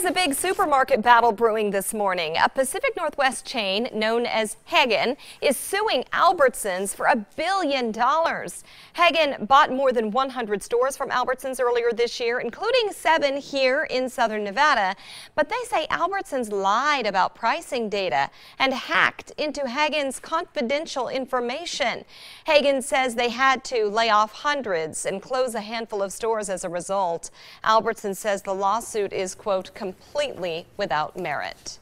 There's a big supermarket battle brewing this morning. A Pacific Northwest chain known as Haggen is suing Albertsons for a billion dollars. Haggen bought more than 100 stores from Albertsons earlier this year, including seven here in southern Nevada. But they say Albertsons lied about pricing data and hacked into Haggen's confidential information. Haggen says they had to lay off hundreds and close a handful of stores as a result. Albertsons says the lawsuit is, quote, completely without merit.